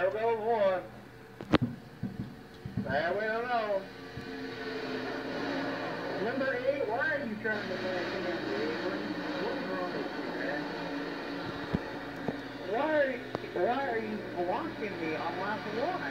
There goes one. There we go. Number eight, why are you trying to back in number eight? What is wrong with you, man? Why are you, why are you blocking me on lap one? I.